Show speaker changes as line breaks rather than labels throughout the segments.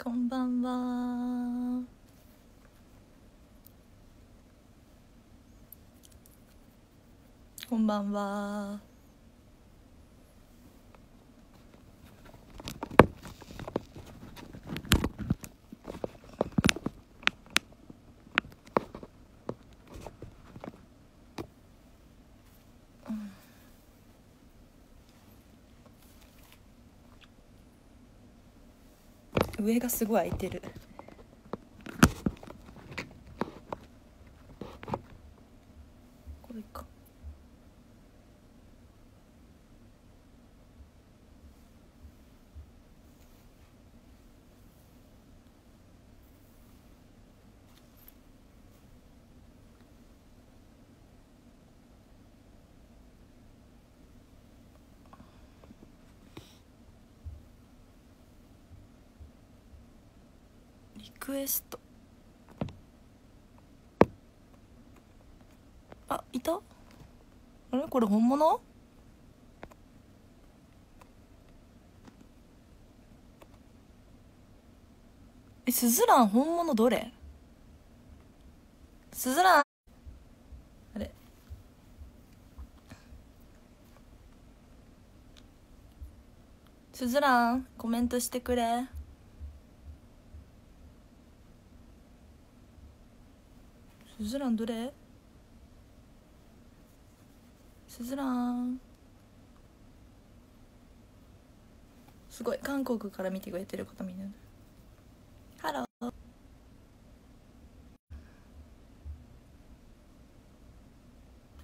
こんばんは。こんばんは。上がすごい空いてる。これか。リクエスト。あいた？あれ？これ本物？えスズラン本物どれ？スズラン？あれ？スズランコメントしてくれ。スズランどれスズランすごい韓国から見てくれてる方みんなハロー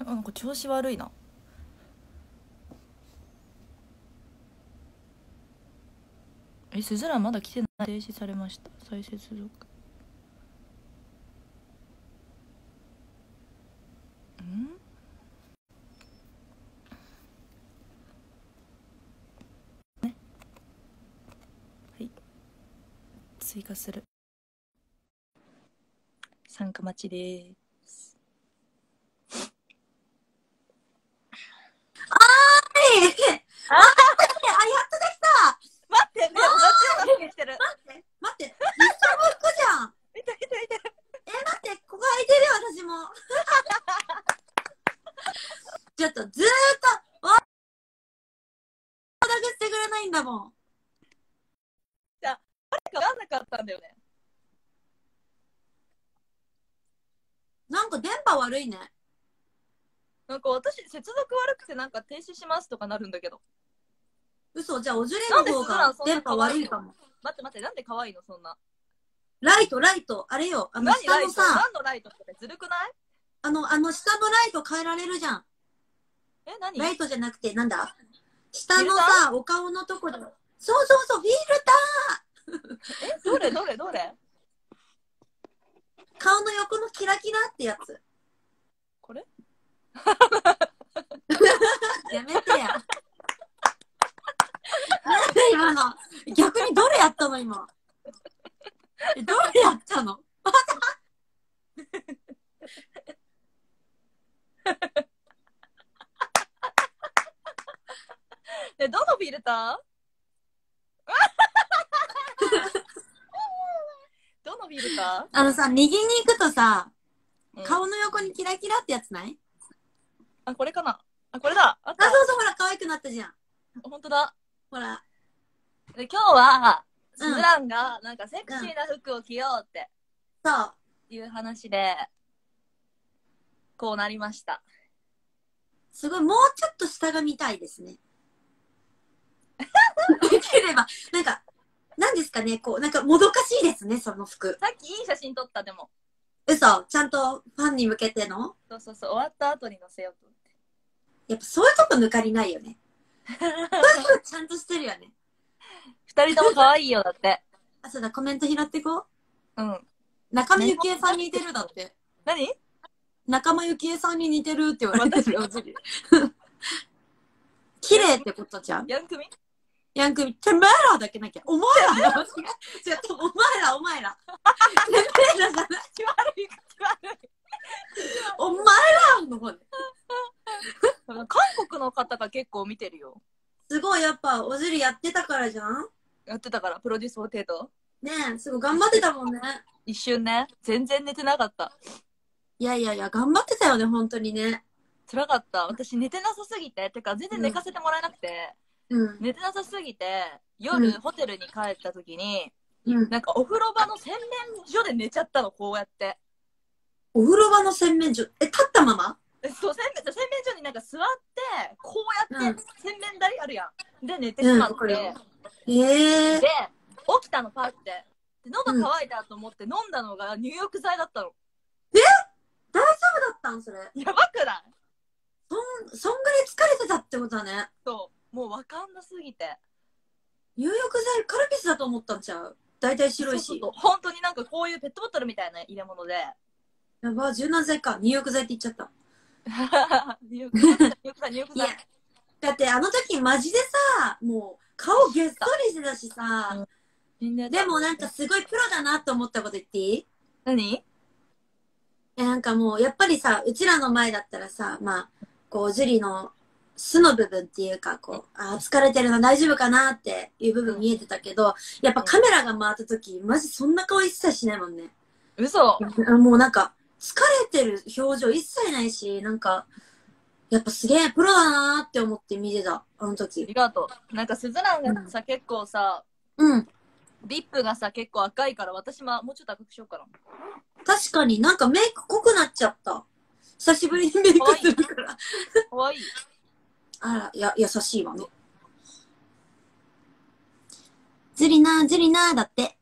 なんか調子悪いなえスズランまだ来てない停止されました再接続んねはい追加する参加待ちです
はい。あ、やっとできた。
待ってね同じようてる
待って、待って。一緒の服じゃん。
見て見て見て
え、待って、ここ空いてるよ、私も。ちょっと、ずーっと、わだけしてくれないんだもん。
分かったんだよね。
なんか電波悪いね。
なんか私接続悪くてなんか停止しますとかなるんだけど。
嘘、じゃあ、おじゅれの方が電波悪いかも。
待って待ってなんで可愛いのそんな？
ライト、ライト、あれよ、あの、下のさ、
何のライトってずるくない？
あの、あの、下のライト変えられるじゃん。
え何？
ライトじゃなくて、なんだ？下のさ、お顔のところ。そうそうそう、フィル
えどれどれどれ？
顔の横のキラキラってやつ。
これ？
やめてや。なんで今の逆にどれやったの今。え、どれやったの？
えどのフィルター？どのフィルタ
あのさ、右に行くとさ、顔の横にキラキラってやつない？
あこれかな？あこれだ。あっ
あ、
た
そうそう、ほら、可愛くなったじゃん。
本当だ。
ほら。
で今日はス
うん。
ズランがなんかセクシーな服を着ようって
そう。
いう話でこうなりました。
すごい、もうちょっと下が見たいですね。できれば、なんか、なんですかね、こう、なんかもどかしいですね、その服。
さっきいい写真撮ったでも
嘘、ちゃんとファンに向けての？
そうそうそう終わった後に載せようと思って
やっぱそういうとこ抜かりないよね。そういうとこちゃんとしてるよね。
二人とも可愛いよだって
あ、そうだ、コメント拾ってこう。
うん
中間由紀恵さんに似てるだって。
何？
仲間由紀恵さんに似てるって言われてるよ、ジリ。綺麗ってことじゃん。
ヤンクミ？
ヤンクミ、てめえらだけなきゃ。お前らだ。違う、お前ら、お前ら。てめえらじゃない。
悪い悪い
お前らの方ね。
韓国の方が結構見てるよ
すごい、やっぱ、おじりやってたからじゃん
やってたからプロデュースフォーテト
ねえ、すごい頑張ってたもんね。
一瞬ね、全然寝てなかった。
いやいやいや、頑張ってたよね、本当にね。
辛かった。私寝てなさすぎて、てか全然寝かせてもらえなくて、
うん。
寝てなさすぎて、夜、
うん
ホテルに帰った時に、
うん。
なんかお風呂場の洗面所で寝ちゃったの、こうやって。
お風呂場の洗面所、え、立ったまま？
えそう、洗面洗面所になんか座って、こうやって
う
洗面台あるやん。で寝てしまって、
うんええ
で、起きたのパって。で喉乾いたと思って飲んだのが入浴剤だったの。
大丈夫だったんそれ。
やばくない？
そん、そんぐらい疲れてたってことだね。
そう。もうわかんなすぎて。
入浴剤、カルピスだと思ったんちゃう？大体白いし。
そう本当になんかこういうペットボトルみたいな入れ物で。
やば、柔軟剤か。入浴剤って言っちゃった。
入浴剤、入浴剤、入浴
いや
剤。、
だってあの時マジでさ、もう顔げっそりしてたしさ、
みんな
でもなんかすごいプロだなと思ったこと言っていい？
何？
え、なんかもうやっぱりさ、うちらの前だったらさ、まあ、こう、ジュリの素の部分っていうか、こう、あー疲れてるな、大丈夫かなっていう部分見えてたけど、やっぱカメラが回った時、マジそんな顔一切しないもんね。
嘘
あもうなんか、疲れてる表情一切ないし、なんか、やっぱすげえプロだなーって思って見てた、あの
あ
時。
りがとう。なんかスズランがさ、結構さ、
うん。
リップがさ、結構赤いから、私ももうちょっと赤くしようかな。
確かになんかメイク濃くなっちゃった。久しぶりにメイクするから。
かわいい。
あら、や、優しいわね。ずりな、ずりな、だって。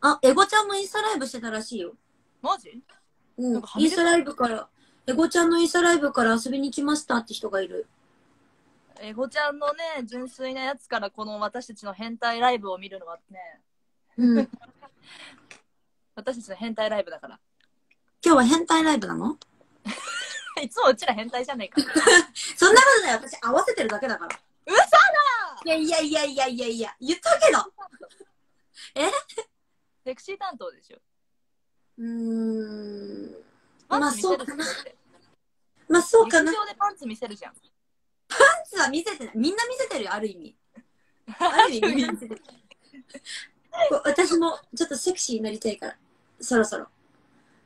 あ、エゴちゃんもインスタライブしてたらしいよ。
マジ？
うんインスタライブから、エゴちゃんのインスタライブから遊びに来ましたって人がいる。
エゴちゃんのね、純粋なやつからこの私たちの変態ライブを見るのはね、
うん。
私たちの変態ライブだから。
今日は変態ライブなの？
いつもうちら変態じゃねえか。
そんなことない。私合わせてるだけだから。
嘘だ
いやいやいやいやいやいや、言ったけど。
セクシー担当でしょ？
うーん。
パ
まあそうかなまあそうかな。
でパンツ見せるじゃん。
パンツは見せてない。みんな見せてるよ、ある意味。ある意味みんな見せてる。こう私もちょっとセクシーになりたいから。そろそろ。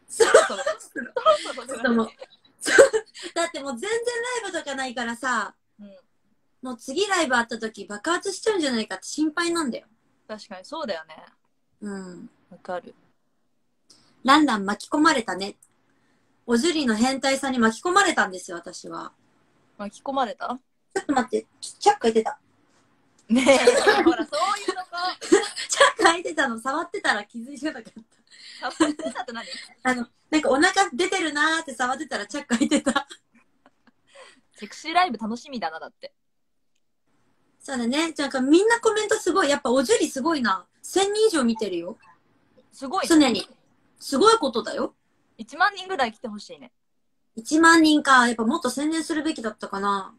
そろ
そろ
そろ。
そろ
だってもう全然ライブとかないからさ、
うん。
もう次ライブあった時爆発しちゃうんじゃないかって心配なんだよ。
確かにそうだよね。
うん。
わかる。
ランラン巻き込まれたね。おじゅりの変態さんに巻き込まれたんですよ、私は。
巻き込まれた？
ちょっと待って、チャック開いてた。
ねえ、ほら、そういうとこ。
チャック開いてたの触ってたら気づいてなかった。
触ってたって何
あの、なんかお腹出てるなーって触ってたらチャック開いてた。
セクシーライブ楽しみだな、だって。
そうだね。なんかみんなコメントすごい。やっぱおじゅりすごいな。1000人以上見てるよ。
すごいね。
常に。すごいことだよ。
1万人ぐらい来てほしいね。
1万人か。やっぱもっと宣伝するべきだったかな。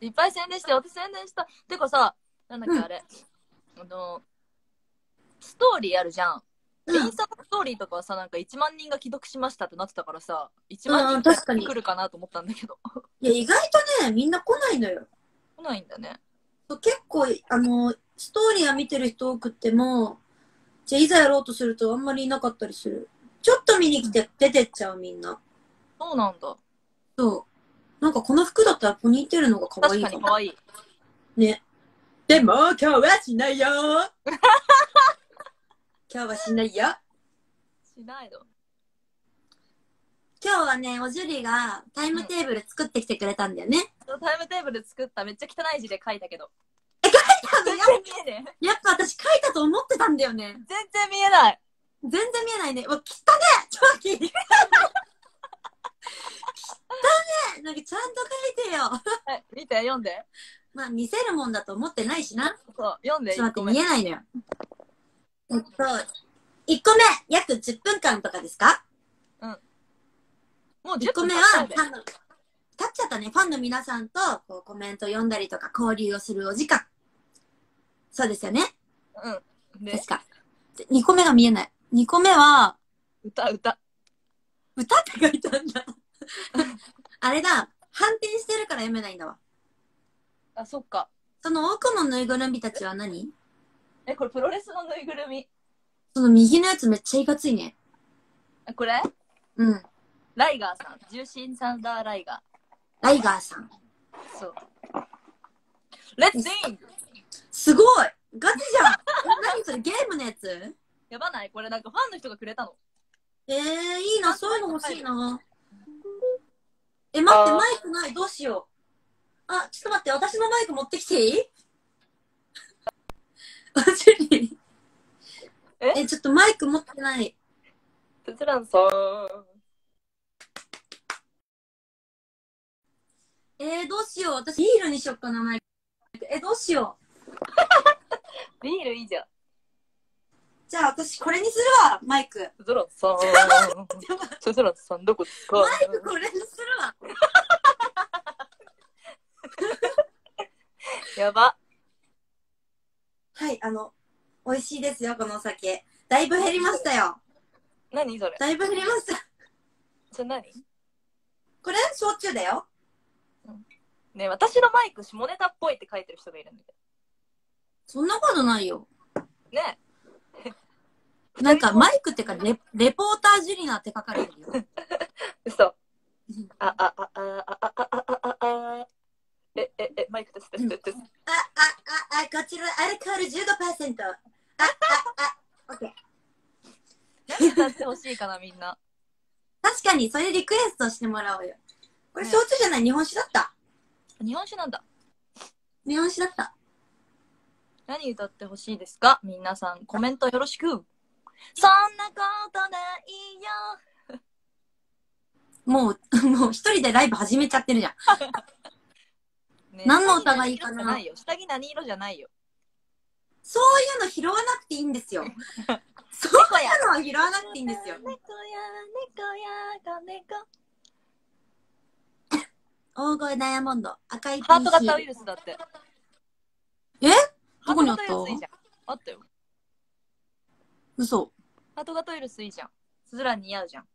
いっぱい宣伝して、私宣伝した。てかさ、なんだっけ、
うん
あれ。あの、ストーリーあるじゃん。インスタのストーリーとかはさ、なんか1万人が既読しましたってなってたからさ、1
うん
万人
確かに
来るかなと思ったんだけど。
いや、意外とね、みんな来ないのよ。
来ないんだね。
そう結構、あの、ストーリーは見てる人多くっても、じゃあいざやろうとするとあんまりいなかったりする。ちょっと見に来て出てっちゃうみんな。
そうなんだ。
そう。なんかこの服だったらポニーテールの方が可愛
確
いかも。
かに可愛い。
ね。でも、今日はしないよ 今日はしないよ。
しないの？
今日はね、おじゅりがタイムテーブル作ってきてくれたんだよね。
タイムテーブル作っためっちゃ汚い字で書いたけど。
多分や
全然見えねえ。
やっぱ私書いたと思ってたんだよね。
全然見えない。
全然見えないね。うわ、汚ねちょっと。汚ねなんかちゃんと書いてよ。
はい、見て、読んで。
まあ、見せるもんだと思ってないしな。
そう、読んで、
ちょっと
1個目
待って、見。えないのよ。えっと、1個目、約10分間とかですか？
もう
?1
10
個目は、
個目は
フ、ァンの、立っちゃったね。ファンの皆さんとこうコメント読んだりとか交流をするお時間。そうですよね。
うん。で
確、か。2個目が見えない。2個目は、
歌、歌。
歌って書いてあるんだ。あれだ。反転してるから読めないんだわ。
あ、そっか。
その奥のぬいぐるみたちは何？
え、これプロレスのぬいぐるみ？
その右のやつめっちゃいかついね。
あこれ？
うん。
ライガーさん。重心サンダーライガ
ライガーさん。
ー。そう。レッツイン
すごいガチじゃん何それゲームのやつ？
やばない？これなんかファンの人がくれたの。
えー、いいな、そういうの欲しいな。え、待って、
あー
マイクない、どうしよう。あ、ちょっと待って、私のマイク持ってきていい？あ、ジュリー。
え？
え、ちょっとマイク持ってない。
テツランさん。
えー、どうしよう。私、ビールにしよっかな、マイク。え、どうしよう。
ビールいいじゃん。
じゃあ、私、これにするわ、マイク。
テツランさん。テツランさんどこですか？
マイクこれにするわ。
やば。
はい、あの、美味しいですよ、このお酒。だいぶ減りましたよ。
何それ？
だいぶ減りました。
それ何？
これ、焼酎だよ。
ねえ私のマイク下ネタっぽいって書いてる人がいるんだけ
そんなことないよ。
ど。ね
なんか、マイクってかレ、レポータージュリナって書かれてるよ。こちら、アルコール15%。あ、あ、あ、オッケー。
何歌ってほしいかな、みんな。
確かに、それリクエストしてもらおうよ。これ、
ね
焼酎じゃない、日本酒だった？
日本酒なんだ。
日本酒だった。
何歌ってほしいですか？皆さん、コメントよろしく。そんなことないよ。
もう、もう一人でライブ始めちゃってるじゃん。
ね
何の歌がいいかな？
ないよ。下着何色じゃないよ。
そういうの拾わなくていいんですよ。そういうのは拾わなくていいんですよ。
猫や猫や子猫。
大声ダイヤモンド、赤い。
ハート型ウイルスだって。
え？どこにあった？
ハート型ウイルスいいじゃん。あったよ。
嘘。
ハート型ウイルスいいじゃん。スズラン似合うじゃん。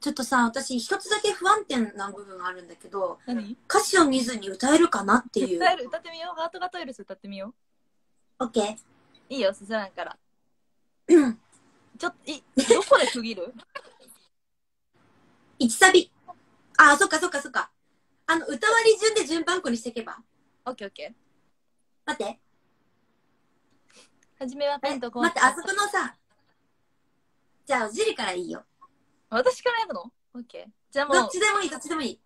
ちょっとさ、私一つだけ不安定な部分があるんだけど、
何？
歌詞を見ずに歌えるかなっていう。
歌える？歌ってみよう？ハート型ウイルス歌ってみよ
オッケー。
う。いいよ、スズランから。
うん。
ちょっと、い、どこで区切る？
一サビ。あ、そっかそっかそっか。あの、歌割り順で順番こにしていけば。
オッケーオッケー。
待って。
はじめはペ
え
ンとコン
待って、あそこのさ、じゃあ、ジリからいいよ。
私からやるの？オッケー。じゃあもう
どっ、ちでもいい、どっちでもいい。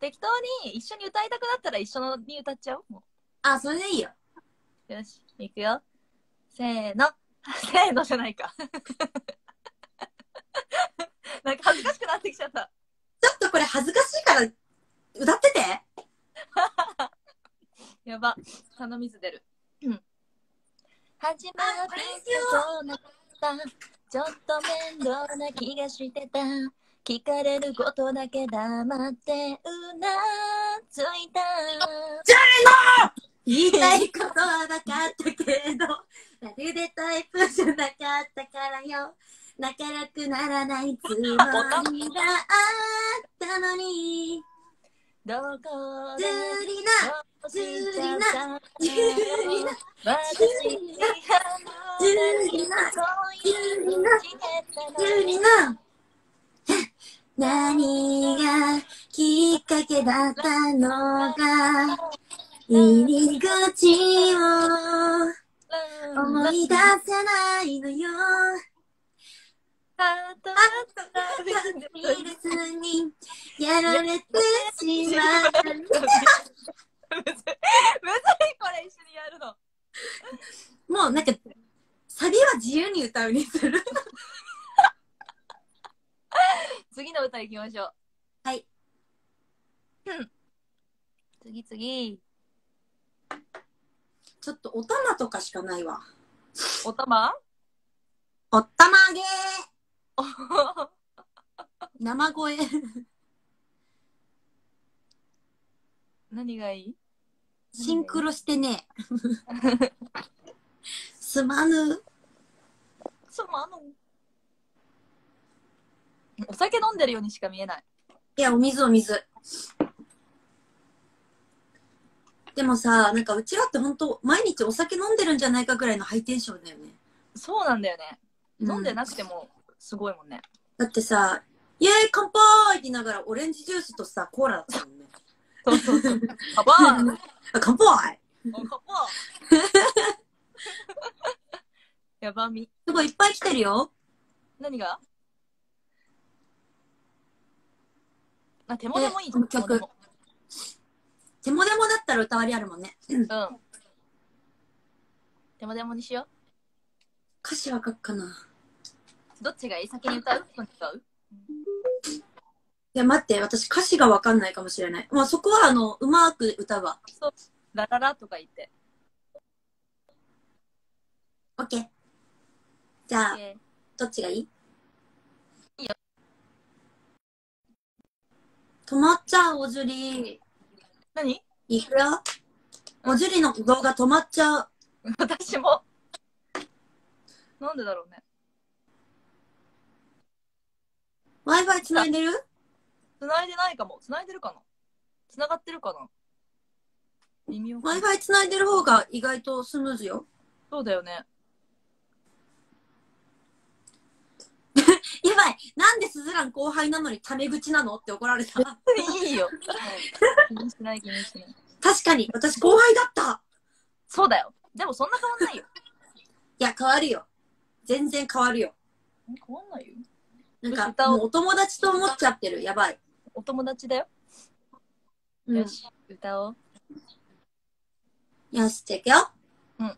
適当に一緒に歌いたくなったら一緒に歌っちゃおう。も
あ、それでいいよ。
うよし、いくよ。せーの。せーのじゃないか。なんか恥ずかしくなってきちゃった。
ちょっとこれ恥ずかしいから、歌ってて。
やば。鼻水出る。うん。始まはピンクそうなった。ちょっと面倒な気がしてた。聞かれることだけ黙ってうなずいた。
言いたいことはなかったけど、まるでタイプじゃなかったからよ。仲良くならないつもりがあったのに。
どこ
ず
で
りな、
ずーりなずーりな
ずーりなずーりな
ずーりな
ずーりな。何がきっかけだったのか、入り口を思い出せないのよ。
あとあ
と、たあっスあったあっしあった。
むずいむずいこれ一緒にやるの。
もうなんか、サビは自由に歌うにする。
次の歌いきましょう。
はい。
うん。次次。
ちょっとお玉とかしかないわ。
おたま
お玉げー。生声。
何がいい？
シンクロしてね。すまぬ。
そうあのお酒飲んでるようにしか見えない
いや、お水お水。でもさ、なんかうちらって本当毎日お酒飲んでるんじゃないかぐらいのハイテンションだよね。
そうなんだよね。飲んで
う
なくてもすごいもんね。
だってさ、イェーイ乾杯って言いながらオレンジジュースとさ、コーラだったもんね。
そうそうそう。カバーン
あ乾杯
おカバー やばみ。
すごいいっぱい来てるよ。
何が？あ、手もでもいい
この曲
手もでも
だったら歌わりあるもんね。
うん。手もでもにしよ
歌詞わかっかな。
う。どっちがいい？先に歌う？
や、待って、私歌詞がわかんないかもしれない。まあそこはあの、うまく歌うわ。
ラララとか言って。
オッケー。じゃあ、
えー
どっちがいい？
いいよ。
止まっちゃう、おじゅり。
何？
いくよ。おじゅりの動画止まっちゃう。
私も？なんでだろうね。
Wi-Fi 繋いでる？
繋いでないかも。繋いでるかな？繋がってるかな？耳を。
?Wi-Fi 繋いでる方が意外とスムーズよ。
そうだよね。
やばいなんでスズラン後輩なのにタメ口なのって怒られた。
いいよ。気にしない気にしない。
確かに、私後輩だった
そうだよ。でもそんな変わんないよ。
いや、変わるよ。全然変わるよ。
変わんないよ。
なんか、もうお友達と思っちゃってる。やばい。
お友達だよ。
うん
よし、歌おう。
よし、じゃあいくよ。
うん。
降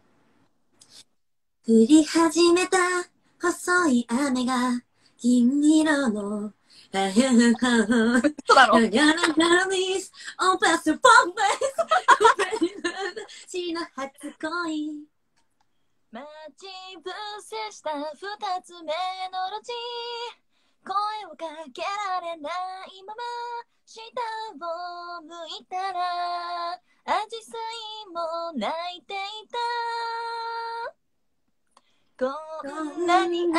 り始めた細い雨が銀色の。あやはは
そうだろ
あやらなみす、オーパス、ポンペス、しの初恋。
待ち伏せした二つ目の路地声をかけられないまま下を向いたらアジサイも泣いていた。こんなに
会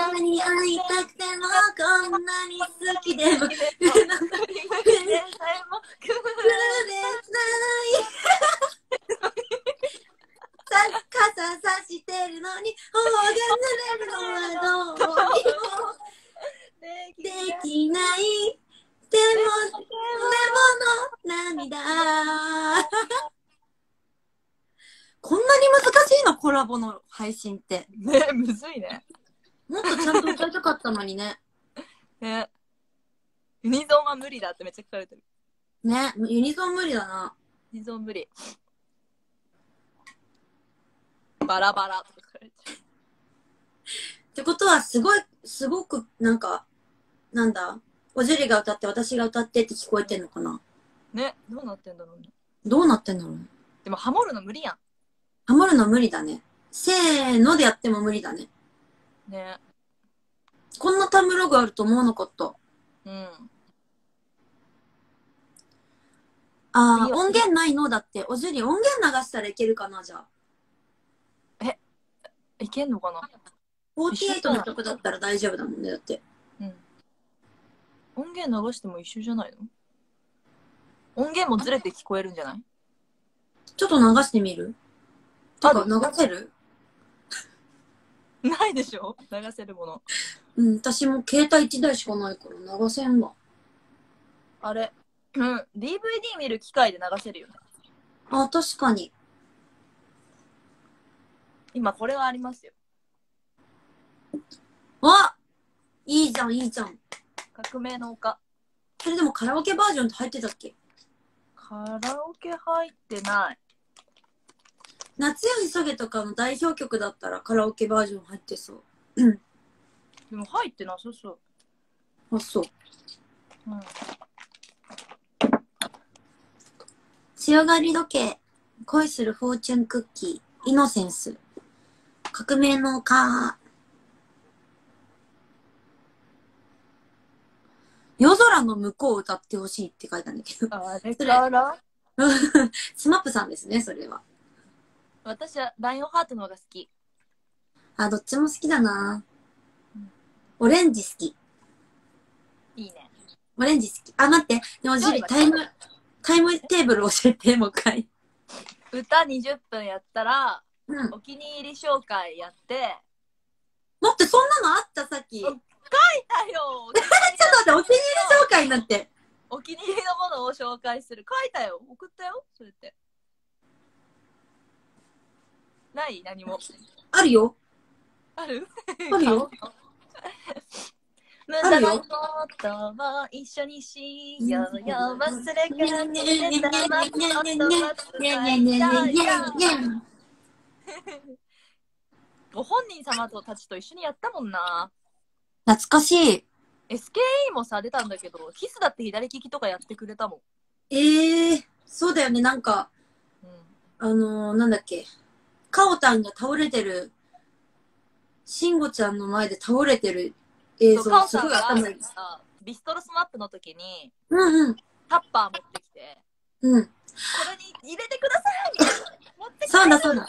い
たくても、こんなに好きでも、くれ
でさえも
さ、傘さしてるのに、頬が濡れるのはどうにも。
でき
で
ない。
でも、でもの涙。こんなに難しいのコラボの配信って。
ねむずいね
もっとちゃんと歌いたかったのにね。
ねユニゾンは無理だってめっちゃ聞かれてる
ね、ユニゾン無理だな。
ユニゾン無理バラバラとか書かれてる
ってことは、すごい、すごく、なんか、なんだ、おじゅりが歌って私が歌ってって聞こえてんのかな？
ねどうなってんだろうね
どうなってんだろう？ね。
でもハモるの無理や
ハモるの無理だね。せーのでやっても無理だね。
んね
こんなタムログあると思わなかった。
うん
あー、
いいよ
音源ないの？だって。おじゅり音源流したらいけるかなじゃあ。
いけんのかな
？48の曲だったら大丈夫だもんね、だって。
うん音源流しても一緒じゃないの？音源もずれて聞こえるんじゃない？
ちょっと流してみる？てか、
ある
流せる？
ないでしょ？流せるもの。
うん、私も携帯1台しかないから流せんわ。
あれ？うん DVD 見る機械で流せるよね。
あ、確かに。
今これはありますよ。
あいいじゃん、いいじゃん。
革命の丘。
それでもカラオケバージョンって入ってたっけ？
カラオケ入ってない。
夏よ急げとかの代表曲だったらカラオケバージョン入ってそう。
でも入ってなさそう。
あ、そう。
うん。
強がり時計、恋するフォーチュンクッキー、イノセンス、革命の丘、夜空ノムコウを歌ってほしいって書いたんだけど。
あれから？
SMAPさんですね、それは。
私はらいおんハートの方が好き
あ、どっちも好きだな
うん。
オレンジ好き。
いいね
オレンジ好き。あ、待って。でも、ジュリ、タイム、タイムテーブル教えて、もう一回。
歌20分やったら、
うん。
お気に入り紹介やって、
待って、そんなのあった？さっき。ちょっ
だよお気に
と待って、お気に入り紹介になって。
お気に入りのものを紹介する。書いたよ。送ったよ。それって。ない？何も。
あるよ。
ある？
あるよ。
無駄なことを一緒にしようよ。忘れかけてたまことは
にゃにゃにゃにゃにゃにゃ
ご本人様とたちと一緒にやったもんな。
懐かしい。
SKE もさ、出たんだけど、キスだって左利きとかやってくれたもん。
ええー、そうだよね。なんか、
うん
あのー、なんだっけ。カオタンが倒れてる、シンゴちゃんの前で倒れてる映像すごい頭に。
さビストロ SMAP の時に、
うんうん。
タッパー持ってきて、
うん。
これに入れてくださいみたいな。持ってきて
そうだそうだ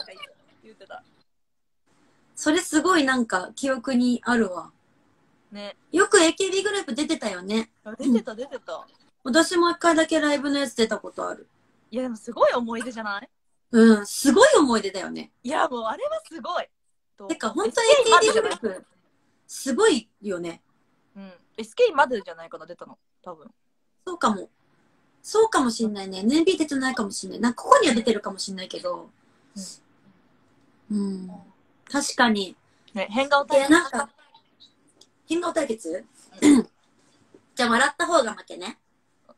言ってた。
それすごいなんか記憶にあるわ。
ね。
よく AKB グループ出てたよね。
あ出てた、出てた。
私も一回だけライブのやつ出たことある。
いや、でもすごい思い出じゃない？
うん。すごい思い出だよね。
いや、もうあれはすごい。と
てか、ほんと
SK
AKB グループ、すごいよね。
うん。SK までじゃないかな、出たの。多分。
そうかも。そうかもしんないね。NB 出てないかもしんない。なんかここには出てるかもしんないけど。うん。確かに。
ね、変顔
え、
対
なんか、変顔対決？じゃあ笑った方が負けね。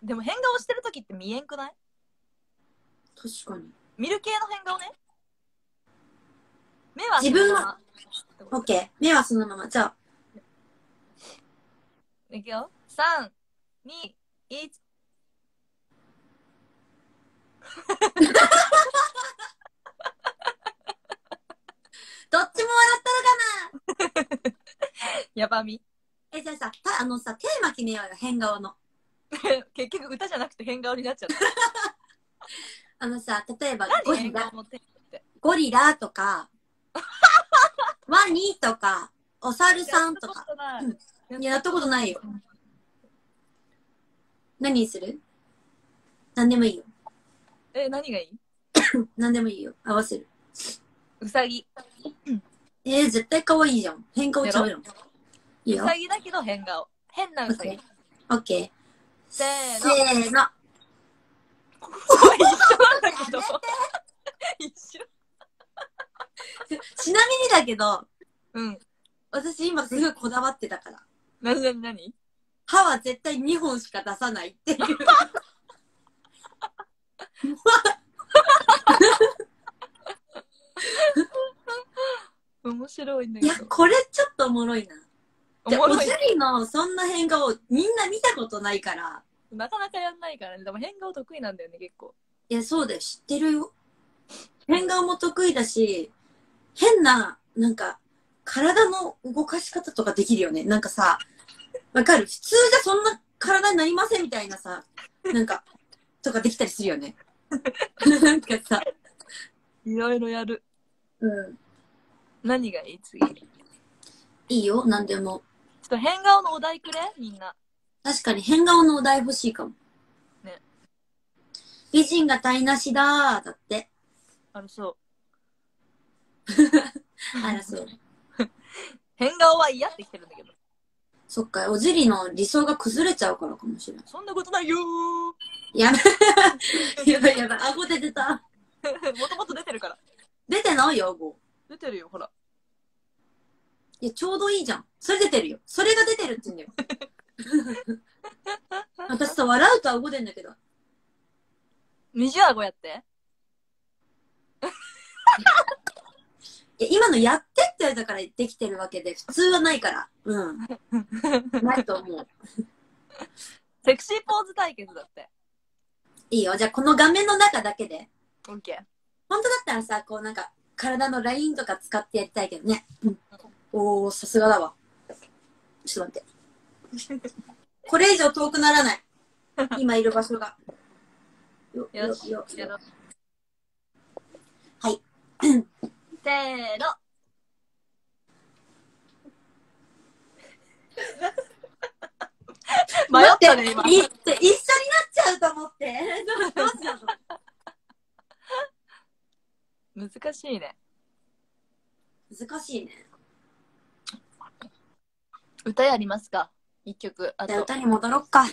でも変顔してる時って見えんくない？
確かに。
見る系の変顔ね。目は
自分は
は。
オッケー。目はそのまま。じゃあ、
いくよ。3、2、1。
どっちも笑ったのかな？
やばみ。
え、じゃあさ、たあのさ、テーマ決めようよ。変顔の。
結局歌じゃなくて変顔になっちゃった。
あのさ、例えば、ゴ
何
リラ。ゴリラとか、ワニとか、お猿さんとか。
い
や、やったことないよ。何にする？何でもいいよ。
え、何がいい？
何でもいいよ。合わせる。
うさぎ。
えー、絶対可愛いじゃん。変顔ちゃうよ。いいうよ
さ。ぎだけど変顔。変なうさぎ。
オッケー。
せー
せ
の。
ーの。
一緒なんだけど。一緒。
ちなみにだけど、
うん。
私今すごいこだわってたから。
なになになに
歯は絶対2本しか出さないっていう。
面白いんだ
いや。これちょっとおもろいな。じゃあ、お
おもろい
じ。りのそんな変顔みんな見たことないから。
なかなかやんないからね。でも変顔得意なんだよね、結構。
いや、そうだよ。知ってるよ。変顔も得意だし、変な、なんか、体の動かし方とかできるよね。なんかさ、わかる？普通じゃそんな体になりませんみたいなさ、なんか、とかできたりするよね。なんかさ、
いろいろやる。
うん。
何がいい？次。ちょ
いいよ、なんでも。
っと変顔のお題くれ？みんな。
確かに変顔のお題欲しいかも。
ね。
美人が台無しだー、だって。
あの、そう。
あら、そう。
変顔は嫌ってきてるんだけど。
そっか、おじりの理想が崩れちゃうからかもしれない。
そんなことないよー。
やめ、やばいやばい、顎出てた。
もともと出てるから。
出てないよ、顎。
出てるよ、ほら。
いや、ちょうどいいじゃん。それ出てるよ。それが出てるって言うんだよ。私さ、笑うと顎出んだけど。
二重顎やって。
いや、今のやってって言われたからできてるわけで、普通はないから。うん。ないと思う。
セクシーポーズ対決だって。
いいよ。じゃあ、この画面の中だけで。
オッケー。
本当だったらさ、こうなんか、体のラインとか使ってやりたいけどね。うん。おー、さすがだわ。ちょっと待って。これ以上遠くならない。今いる場所が。よ、よ
よし、
よ、
やろ
よ。
う。
はい。
せーの。迷ったね、今。
い一緒になっちゃうと思って。どうしよう
難しいね。
難しいね。
歌やりますか？一曲。あ
じゃあ
と。
歌に戻ろっか。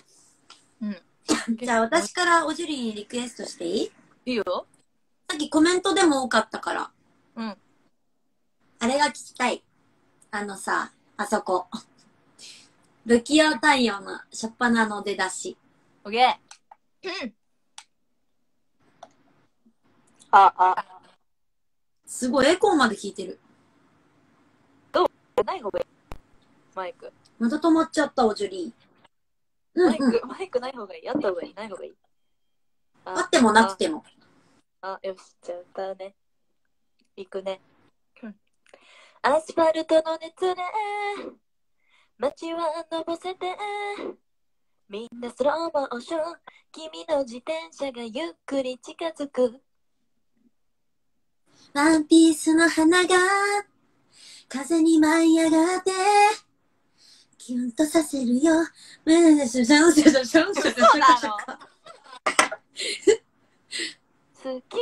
うん。
じゃあ私からおじゅりにリクエストしていい？
いいよ。
さっきコメントでも多かったから。
うん。
あれが聞きたい。あのさ、あそこ。不器用太陽の初っ端の出だし。
オッケー。うん。あ、あ、
すごいエコーまで聞いてる。
ない方がいい。マイク。
また止まっちゃった、おじゅり。うん
マイク、
うん。
マイクない方がいい。あった方がいい。ない方がいい。あ
あってもなくても。
あ、よし、じゃあ歌うね。行くね。アスファルトの熱で、街はのぼせて、みんなスローモーション、君の自転車がゆっくり近づく。
ワンピースの花が、風に舞い上がって、キュンとさせるよ。ムーシュシャンシュシャンシャンシュシャンシャシャシャ
好き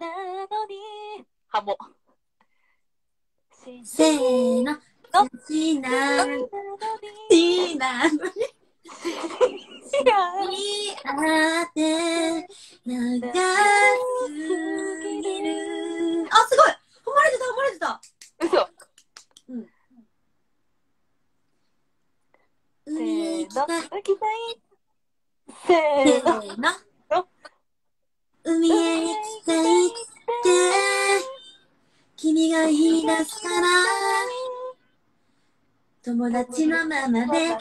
なのに、ハモ。
せーの。好きなの
好
になのに
き
あって、長すぎる。あ、すごい褒まれてた、褒まれてた。
嘘。せ
海へ行。きたい。
行きたい。せ
せ
ーの。
海へ行きたいって、君が言い出したら、友達のままで、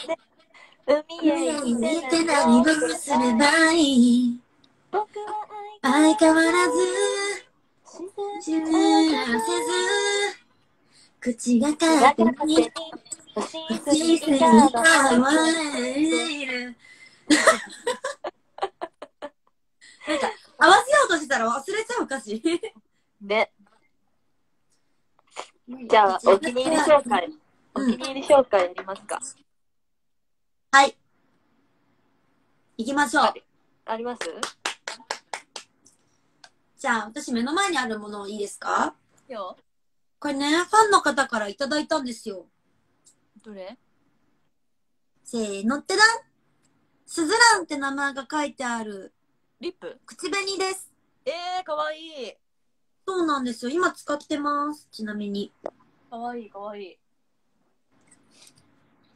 海
海へ
へ行
行っ
ってて
何をすればいい相変わらず、
自
自
然
由せず、口が
が勝手に
に、
小
人生に変われる。なんか、合わせようとしたら忘れちゃう歌詞。
ね。じゃあ、お気に入り紹介。お
うん
気に入り紹介やりますか？
はい。行きましょう。
あります？
じゃあ、私目の前にあるものいいですか？
よ。
これね、ファンの方からいただいたんですよ。
どれ？
せーのってだんスズランって名前が書いてある
リップ？
口紅です。
えー、かわいい。
そうなんですよ。今使ってます。ちなみに。
かわいい、かわいい。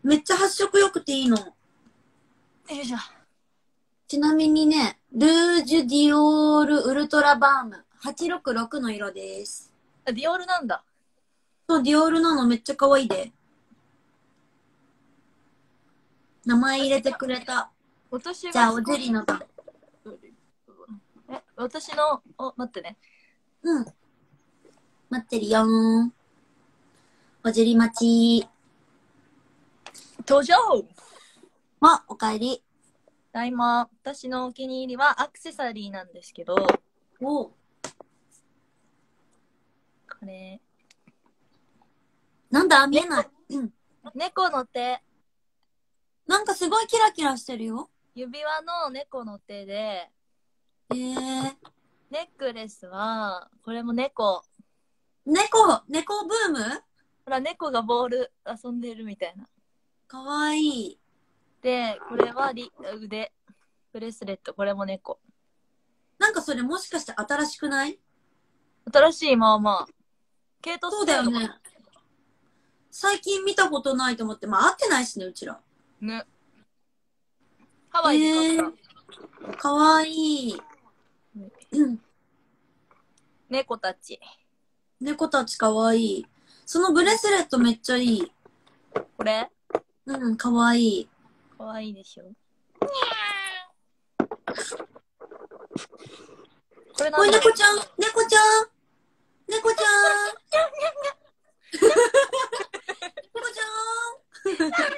めっちゃ発色良くていいの。
よいしょ。
ちなみにね、ルージュディオールウルトラバーム866の色です。
あディオールなんだ。
そう、ディオールなのめっちゃ可愛いで。名前入れてくれた。
私が
じゃあ、おじゅりの番。
え、私の、お、待ってね。
うん。待ってるよーん。おじゅり待ち
登場
も、おかえり。
ただいま。私のお気に入りはアクセサリーなんですけど、
お
これ、
なんだ見えない。うん。
猫の手、
なんかすごいキラキラしてるよ。
指輪の猫の手で、
えー。
ネックレスは、これも猫。
猫、猫ブーム？
ほら、猫がボール遊んでるみたいな。
かわいい。
で、これはリ腕、ブレスレット、これも猫。
なんかそれもしかして新しくない？
新しいまあまあ。系統
そうだよね。最近見たことないと思って、まあ会ってないしね、うちら。
ね。ハワイで買った。
かわいい。うん。
猫たち。
猫たちかわいい。そのブレスレットめっちゃいい。
これ？
うん、かわいい。
かわいいでしょ。これな
これ
んだ
猫ちゃん。猫ちゃん。猫ちゃん。猫ちゃん。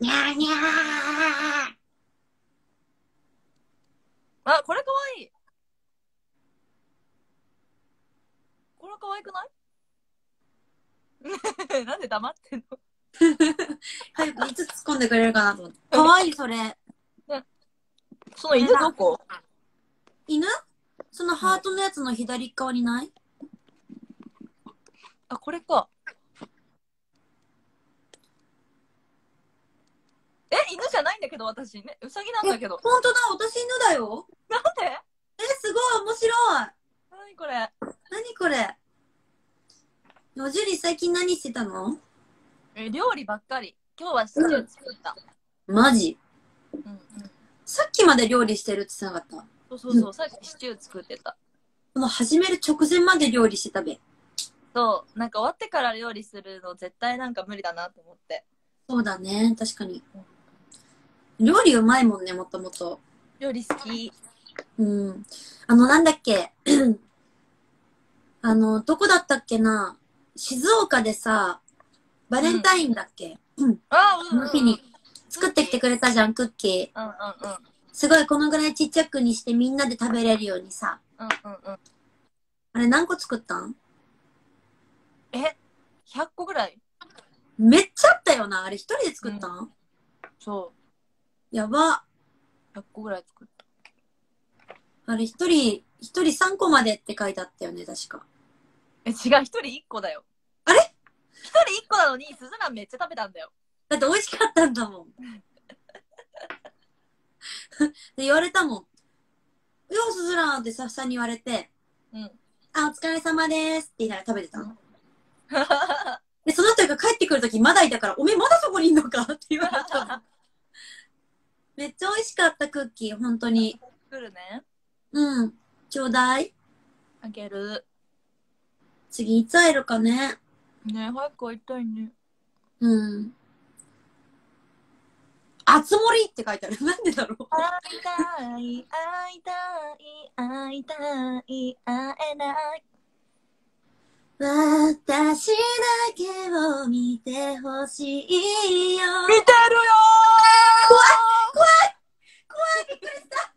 にゃーにゃー
あ、これかわい。い。これかわいくない？なんで黙ってんの？
早くいつ突っ込んでくれるかなと思って。かわいい、それ。
その犬どこ？
犬？そのハートのやつの左側にない？
あ、これか。え、犬じゃないんだけど、私ね。うさぎなんだけど。
ほんとだ、私犬だよ。
なんで？
え、すごい、面白い。
何これ？
何これ？おじゅり最近何してたの？
え、料理ばっかり。今日はシチュー作った。
マジ？
うん、うん。
さっきまで料理してるって言ってなかった？
そうそうそう、さっきシチュー作ってた。
この始める直前まで料理してたべ。
そう、なんか終わってから料理するの絶対なんか無理だなと思って。
そうだね、確かに。料理うまいもんね、もともと。
料理好き。
うん。あの、なんだっけ？あの、どこだったっけな？静岡でさ、バレンタインだっけ、うん、
あ、うん、うん。
その日に作ってきてくれたじゃん、クッキー。
うんうんうん。
すごいこのぐらいちっちゃくにしてみんなで食べれるようにさ。
うんうんうん。
あれ何個作ったん？
え、100個ぐらい？
めっちゃあったよな。あれ一人で作ったん、
そ
やば。
う。100個ぐらい作った。
あれ一人、一人3個までって書いてあったよね、確か。
え、違う、一人1個だよ。一人1個なのに、スズランめっちゃ食べたんだよ。
だって美味しかったんだもん。で、言われたもん。よう、すずらんってスタッフさんに言われて、
うん。
あ、お疲れ様ですって言いながら食べてたの。で、その人が帰ってくるときまだいたから、おめえまだそこにいんのかって言われたの。めっちゃ美味しかったクッキー、本当に。
作るね。
うん。ちょうだい。
あげる。
次、いつ会えるかね。
ね早く会いたいね。
うん。あつ森って書いてある。なんでだろう。
会いたい、会いたい、会いたい、会えない。
私だけを見てほしいよ。
見てるよ
怖い怖い怖いびっくりした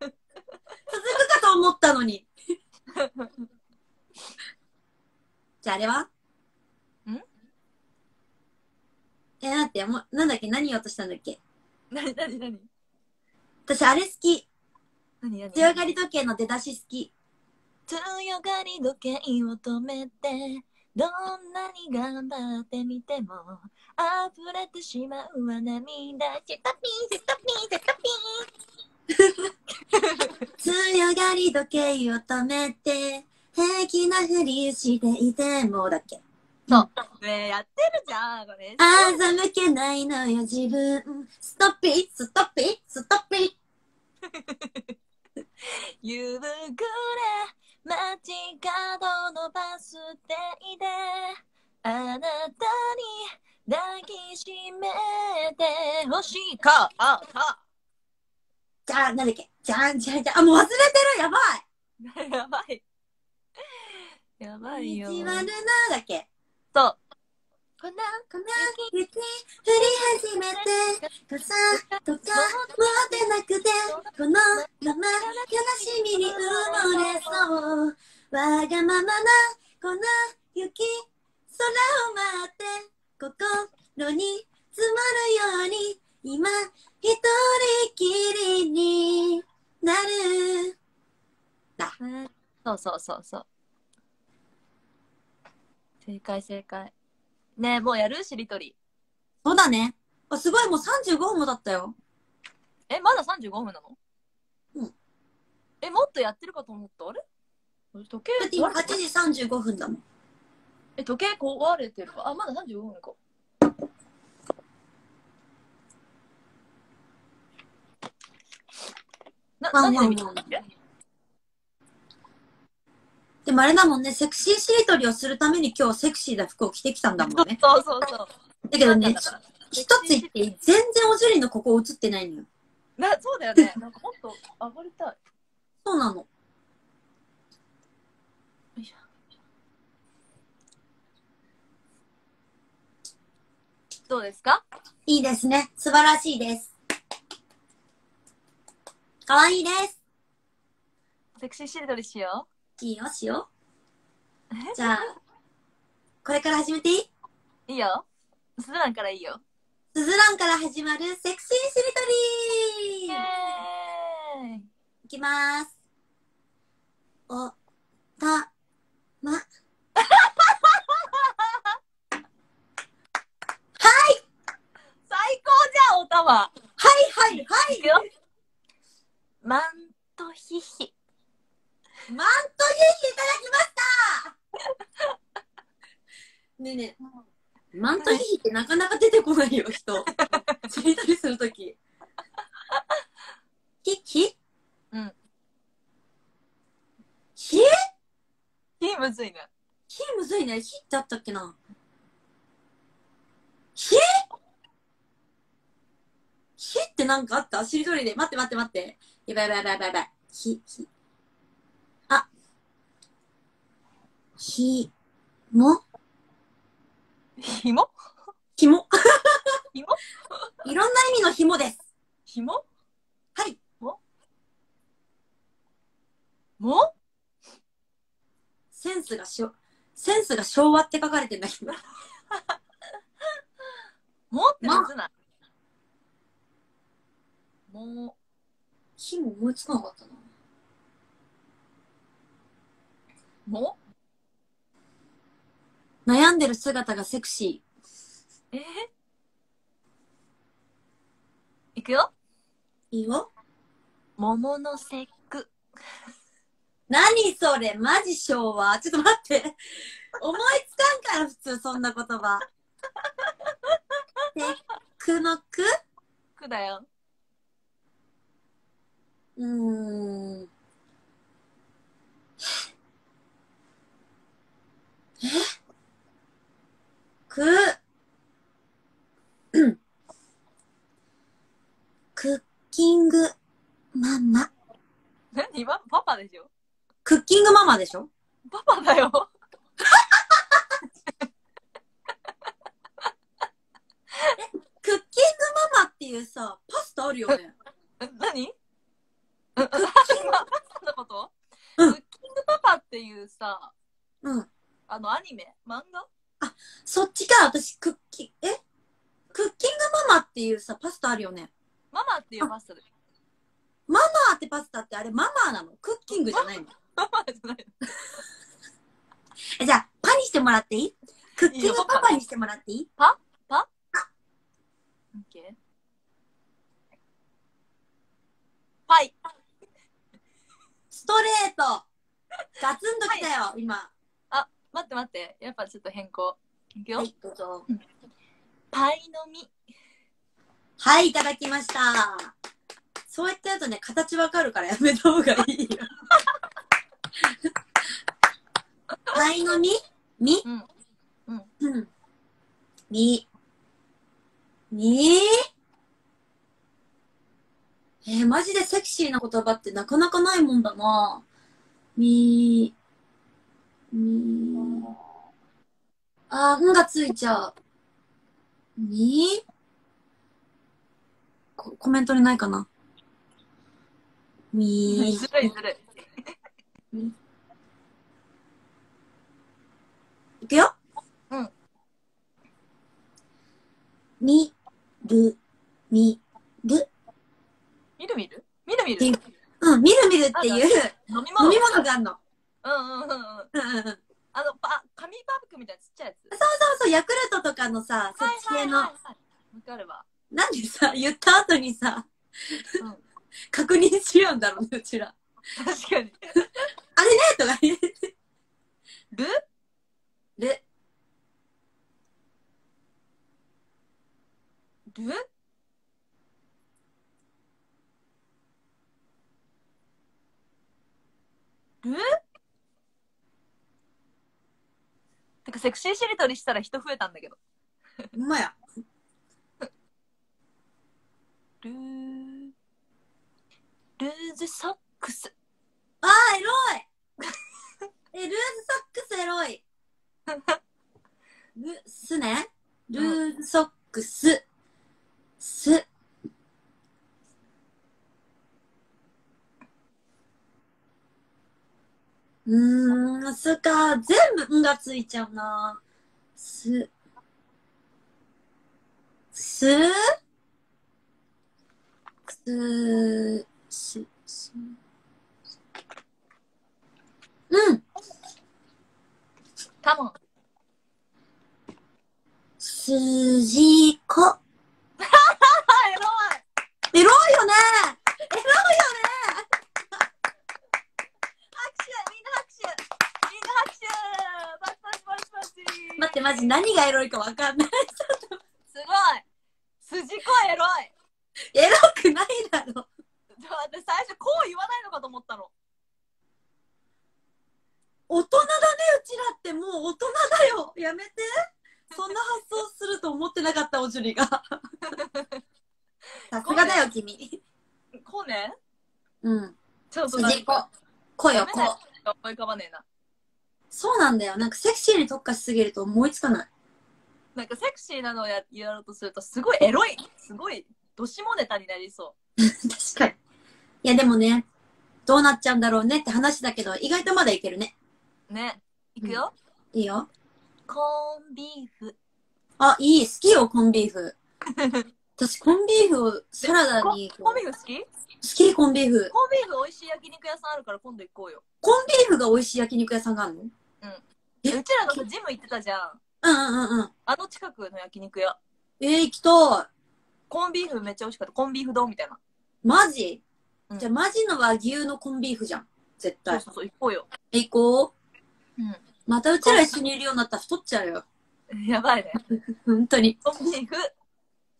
続くかと思ったのに。じゃああれは
ん
え、待って、もう、なんだっけ何言おうとしたんだっけ？
なになになに
私あれ好き。
なになに
強がり時計の出だし好き。
強がり時計を止めてどんなに頑張ってみても溢れてしまうわ涙シタピンシタピンシタピン
強がり時計を止めて、平気なふりしていてもだっけ？
そう。ねえやってるじゃんこれ。
欺けないのよ自分。ストッピー、ストッピー、ストッピー。
夕暮れ街角のバス停であなたに抱きしめてほしい。かあた
じゃあ、なんだっけ？じゃんじゃんじゃん。あ、もう忘れてるやばい。
やばい。やばいよ。
道はルナだっけ？
そうこんな
こんな雪降り始めて、傘とか持ってなくて、このまま悲しみに埋もれそう。わがままなこの雪、空を待って、心に積もるように、今、一人きりになる。
そうそうそうそう。正解正解。ねえ、もうやる？しりとり。
そうだね。あ、すごい、もう35分も経ったよ。
え、まだ35分なの？
うん。
え、もっとやってるかと思った？あれ？時計
だって今
壊れてる
？8時35分だもん。
え、時計壊れてる？かあ、まだ35分か。な、何で見たんだっけ？
でもあれだもんね、セクシーしりとりをするために今日セクシーな服を着てきたんだもんね。
そうそうそう。
だけどね一つ言って全然おじゅりのここ映ってないのよ。
な、そうだよね。なんかもっと上がりたい。
そうなの。
どうですか？
いいですね。素晴らしいです。かわいいです。
セクシーしりとりしよ
いいよ、しよ
う。
う。じゃあ、これから始めていい？
いいよ。スズランからいいよ。
スズランから始まるセクシーしりとりいきまーす。お、た、ま。
最高じゃん、おたま。
はいはいはい
いくよ。マントヒヒ。
マントヒヒいただきましたねえねえ、マントヒヒってなかなか出てこないよ、人。知りたりするとき。ひ、ひ？
うん。
ひ？
ヒむずいね。
ひむずいね。ひってあったっけなひ？ひってなんかあった？しりとりで。待って待って待って。やばいやばいやばいやばい。ひ、ひ。あ。ひ、も？
ひも？
ひも？
ひも？
いろんな意味のひもです。
ひも？
はい。
も？
センスがしょ、センスが昭和って書かれてんだけど。
も？ってむずない。も？
ひも思いつかなかったな。
も？
悩んでる姿がセクシ
えー、いくよ。
ー。いいよ。
桃の節句。
何それ？マジ昭和ちょっと待って。思いつかんから普通そんな言葉。てくのく
くだよ。
うーん。え？く、う んクッキングママ。
何？パパパでしょ？
クッキングママでしょ？
パパだよ。
クッキングママっていうさ、パスタあるよね。
え何？クッキング パパのこと、
うん
クッキングパパっていうさ、
うん。
あのアニメ？漫画？
そっちか、私、クッキ、え？クッキングママっていうさ、パスタあるよね。
ママっていうパスタで。
ママってパスタってあれママなの？クッキングじゃないの？
ママじゃない
えじゃあ、パにしてもらっていい？クッキングパパにしてもらっていい？
の。オッケー。はい。
ストレートガツンときたよ、今。
待って待って。やっぱちょっと変更。いくよ。
はい、どうぞ。
パイの実。
はい、いただきました。そうやってやるとね、形わかるからやめた方がいいよ。パイの実？実？
うん。
うん。み、みえー、マジでセクシーな言葉ってなかなかないもんだな。み、み、あー、んがついちゃう。みココメントにないかな。み、
ずるいずるい。
いくよ。
うん。
み、る、み、る。
みるみる？みるみる？
うん、みるみるっていう
飲み物
があんの。
うんうんうんうん。
うんうんうん。
あの、パ、紙パックみたいなちっちゃいやつ？
そうそう、ヤクルトとかのさ、そっち系の。
わかるわ。
なんでさ、言った後にさ、
うん
確認しようんだろうね、うちら。
確かに。
あれねとか言って
る
る。
るるてか、セクシーしりとりしたら人増えたんだけど。
ほんまや。
ルー、ルーズソックス。
あー、エロい え、ルーズソックスエロい。ル、すね？ルーズソックス。す。うーん、すか。全部んがついちゃうな。す。すす、す、す。うん。
カモン。
筋子。
あ、エロい
エロいよねエロいよね
拍手みんな拍手みんな拍手パチパチパチパチ
待って、マジ何がエロいかわかんない。
すごい筋子エロい
エロくないだろ。
ちょっと待って、最初こう言わないのかと思ったの。
大人だね、うちらってもう大人だよ。やめて。そんな発想すると思ってなかった、おじゅりが。さすがだよ、君。
こうね
うん。
ちょっと
筋子。子よ、子。
思い浮かばねえな。
そうなんだよ。なんかセクシーに特化しすぎると思いつかない。
なんかセクシーなのをややろうとすると、すごいエロい、すごい、どしもネタになりそ
確かに。いや、でもね、どうなっちゃうんだろうねって話だけど、意外とまだいけるね。
う。ね。いくよ。
いいよ。
コンビーフ。
あ、いい。好きよ、コンビーフ。私、コンビーフをサラダに。
コンビーフ好き？
好き、コンビーフ。
コンビーフ美味しい焼肉屋さんあるから今度行こうよ。
コンビーフが美味しい焼肉屋さんがあるの？え
うちらのさジム行ってたじゃん。
うんうんうんうん。
あの近くの焼肉屋。
えー、行きたい。
コンビーフめっちゃ美味しかった。コンビーフ丼みたいな。
マジ、
うん
じゃあ、マジの和牛のコンビーフじゃん。絶対。
そうそうそう、行こうよ。
え、行こう。
う
またうちら一緒にいるようになったら太っちゃうよ。
ん。やばいね。
本当に。
コンビーフ？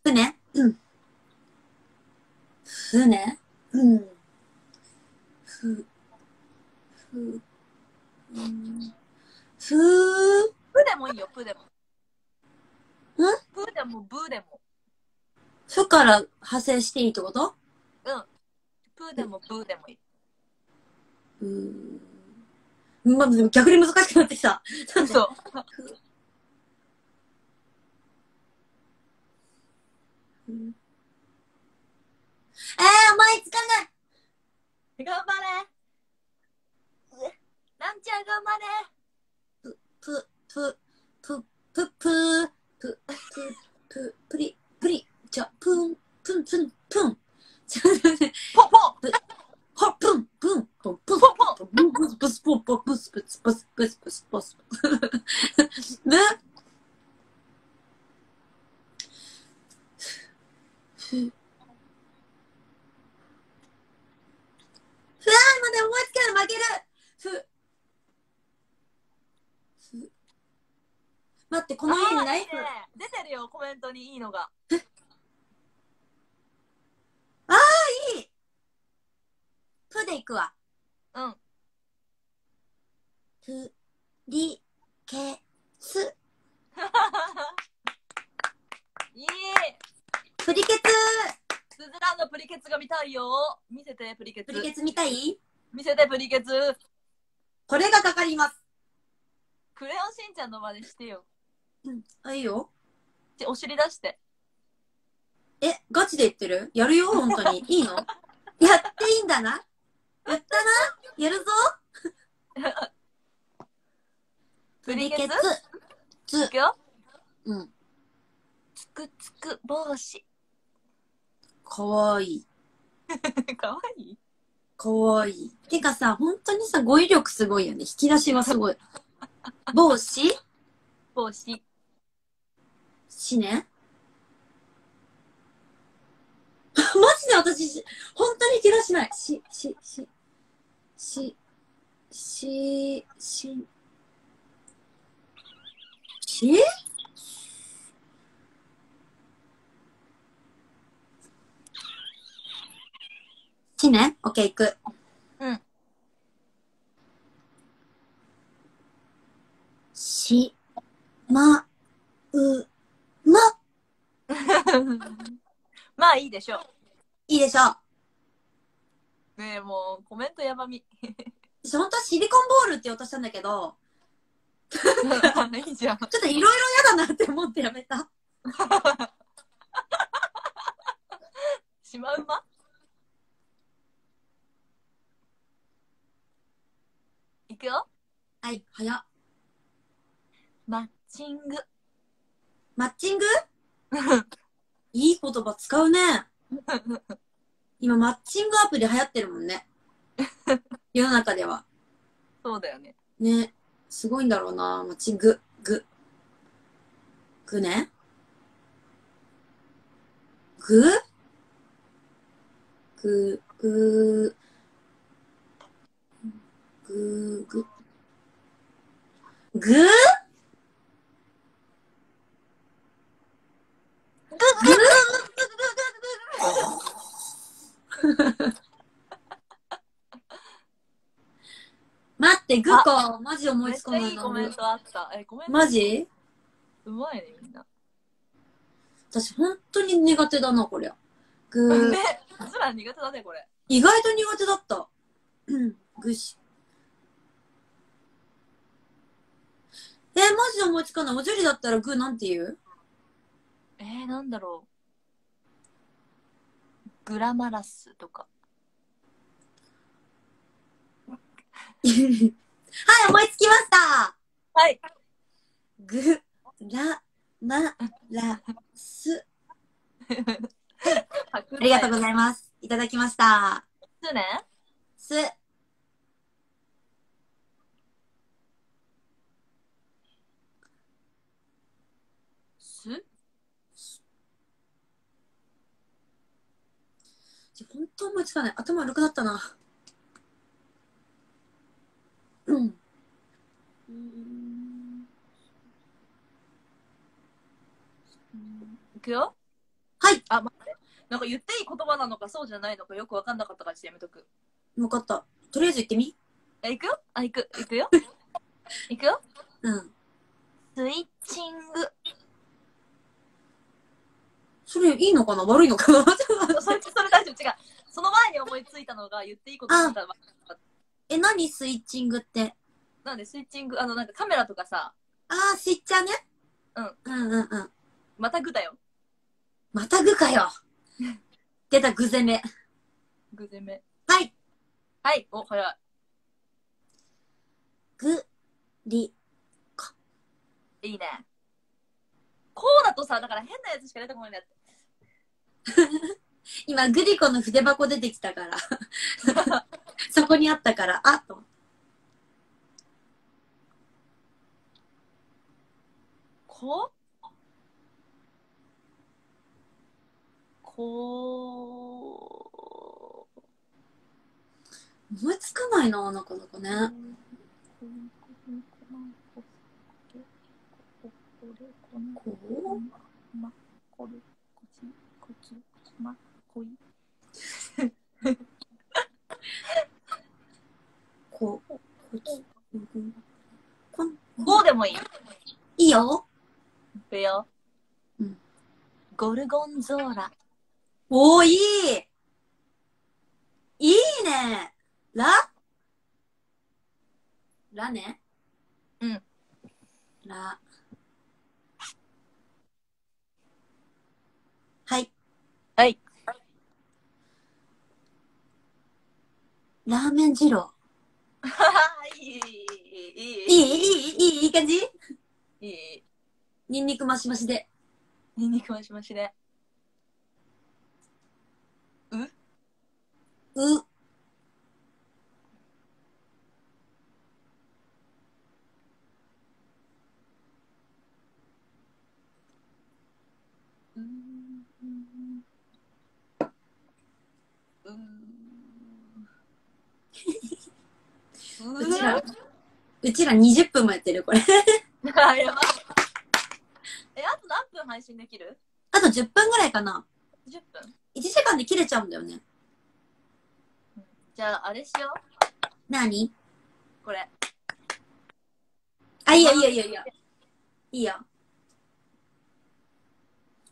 船？うん。船？うん。ふ、ふ、うん。ふ
プでもいいよ、プでも。
ん？
プでも、ブーでも。
ふから派生していいってこと？
うん。プでも、ブーでもいい。
うーん。まあ、でも逆に難しくなってきた。
そう。
うんえー、思いつかない
頑張れなんちゃん頑張れ
ぷ、ぷ、ぷ、ぷ、ぷ、ぷ、ぷ、ぷ、ぷり、ぷり、じゃ、ぷん、ぷん、ぷん、ぷん。ちょっと待って
ポンポン
は、ぷん、ぷん、ぷん、ぷん、
ポンポン
ぷん、ぷん、ぷん、ぷん、ぷん、ぷん、ぷん、ぷん、ぷん、ぷん、ぷん、ぷん、ぷん。ねふ、ふわーまで思いつかない負けるふ、ふ、待って、この家にナイフ。
あーね出てるよ、コメントにいいのが。
いいプでいくわ。
うん。
プ、リ、ケ、ス。
いい
プリケツ
スズランのプリケツが見たいよ。見せて、プリケツ。
プリケツ見たい？
見せて、プリケツ。
これがかかります。
クレヨンしんちゃんの真似してよ。
うん。あ、いいよ。
ちお尻出して。
え、ガチで言ってる？やるよ、本当に。いいの？やっていいんだな？やったな？やるぞ？
プリケツ？
ツ？
いくよ。
うん。
つくつく帽子。
かわいい。
かわいい？
かわいい。てかさ、本当にさ、語彙力すごいよね。引き出しがすごい。帽子？
帽子。
しね。マジで私し、本当に引き出しない。し、し、し、し、し、し、し？しね？オッケー、いく。
うん。
し、ま、う、ま。
まあいいでしょう。
いいでしょう。
ねえ、もうコメントやばみ。
私本当はシリコンボールって言おうとしたんだけど、
いいじゃん。
ちょっといろいろ嫌だなって思ってやめた。
シマウマいくよ。
はい、早っ。
マッチング。
マッチング？いい言葉使うね。今、マッチングアプリ流行ってるもんね。世の中では。
そうだよね。
ね。すごいんだろうな。まち、ぐ、ぐ。ぐねぐ？ぐ、ぐ、ぐ、ぐ、ぐ？待って、ぐか。マジ思いつかないな。
ゃいいコメントあった。え、コメント
マジ？
うまいね、みんな。
私、本当に苦手だな、こりゃ。ぐ
ね、うちら苦手だね、これ。
意外と苦手だった。うん。ぐし。えー、マジで思いつかない。おじゅりだったらグーなんて言う？
えー、なんだろう。グラマラスとか。
はい、思いつきました
はい。
ぐ、ら、ま、ら、す。
あ
ありがとうございます。いただきました。
すね。
す。
す
本当思いつかない。頭悪くなったな。うん。
いくよ
はい。
あ、待って。なんか言っていい言葉なのかそうじゃないのかよくわかんなかったからちょっとやめとく。
わかった。とりあえず行ってみ
え、いくよあ、いく、いくよ いくよ
うん。
スイッチング。
それいいのかな？悪いのかな？
それ、それ大丈夫。違う。その前に思いついたのが言っていいことだったら、
え、何？スイッチングって。
なんで？スイッチング、あの、なんかカメラとかさ、
あー、スイッチャーね。
うん。
うんうんうん。
またグだよ。
またグかよ。出たグ攻め。
グ攻め。
はい。
はい。お、早い。
グ、リ。
いいね。こうだとさ、だから変なやつしか出てこないんだって。
今、グリコの筆箱出てきたから。そこにあったから、あっと。
ここ
思いつかないな、なかなかね。こう、
ま、こい。
こう、こっち、うんこん、
こうでもいい。
いいよ。
いくよ。
うん
ゴルゴンゾーラ。
おー、いいいいねラ？ラね？
うん。
ラ。はい。
はい。
ラーメン二郎。
いい、いい、
いい、いい、いい感じ？
いい。
ニンニクマシマシで。
ニンニクマシマシで。
う？
う？う
ちら、うちら20分もやってる、これ。
あ、やば。え、あと何分配信できる？
あと10分ぐらいかな。
?10 分
1時間で切れちゃうんだよね。
じゃあ、あれしよう。
何？
これ。
あ、いいよいいよいいよいいよ。いいよ。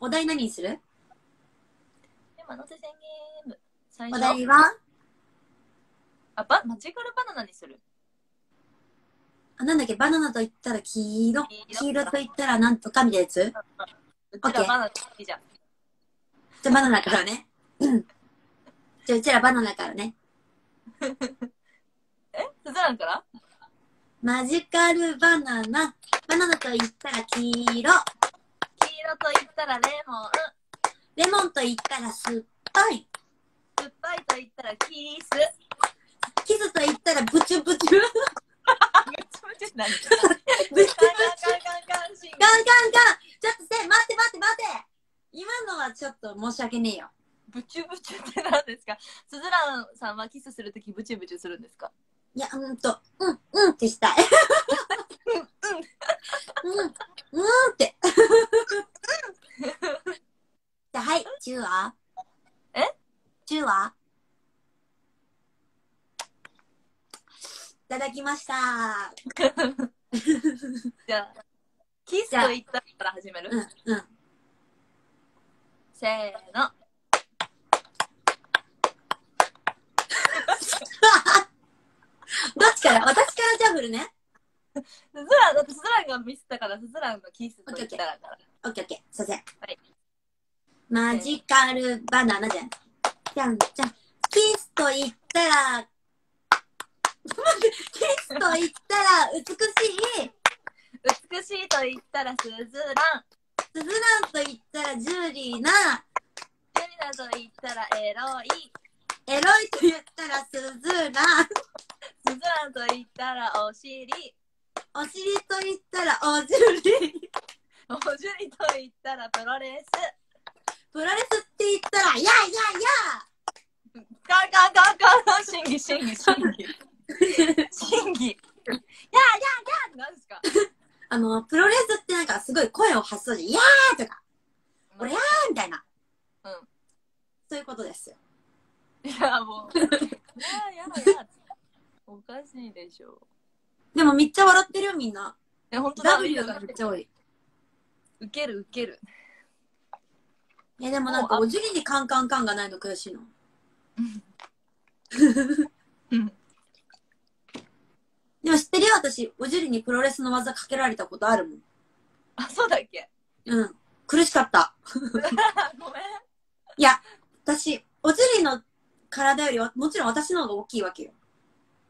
お題何にする？
ゲーム。最
お
初。
題は？
あ、ば、マジカルバナナにする。
あ、なんだっけ、バナナと言ったら黄色。
黄色
と言ったらなんとかみたいなやつ？じゃ
うちらバナナ好きじゃん。
あバナナからね。うん。じゃあうちらバナナからね。
え？スズランから？
マジカルバナナ。バナナと言ったら黄色。
黄色と言ったらレモン。
レモンと言ったら酸っぱい。
酸っぱいと言ったらキース。
キスと言ったらブチュブチュ。
ちょっと何
ブチブチ
カンカンカンカンカンシン
ガンガンガン。ちょっとせ、待って待って待って。今のはちょっと申し訳ねえよ。
ブチュブチュって何ですか？スズランさんはキスするときブチュブチュするんですか？
いや、うんと、うん、うんってしたい。
うん。うん。
うん、うんって。じゃあ、はい、チューは？
え？
チューは？ただきました。
じゃあキスと言ったから始める、
うん、うん。
せーの
どっちから？私からじゃあ振るね。
スズランだってスズランがミスったからスズランのキスと言ったらから
オッケーオッケー。すいません。
はい。
マジカルバナナじゃん。じゃんじゃん。キスと言ったら、キスと言ったら美しい。
美しいと言ったらスズラン
スズランと言ったらジュリーな。
ジュリナと言ったらエロい
エロいと言ったらスズラン。
スズランと言ったらお尻
お尻と言ったらおジュリー。
おジュリと言ったらプロレス
プロレスって言ったら、やーやーや
カンカンカンカン審議審議審議 審議やーやーやーって何ですか
ーあの、プロレスってなんかすごい声を発するじゃん。やーとか、俺やーみたいな。
うん
そういうことですよ。
いやもうやーやーやーおかしいでしょ
でもめっちゃ笑ってるよ、みんな。
え本当だ
W がめっちゃ多い。
ウケるウケる
いや、でもなんか、おじりにカンカンカンがないの悔しいの。
うん
でも知ってるよ、私、おじりにプロレスの技かけられたことあるもん。
あそうだっけ？
うん。苦しかった。
ごめん。
いや、私、おじりの体よりは、もちろん私の方が大きいわけよ。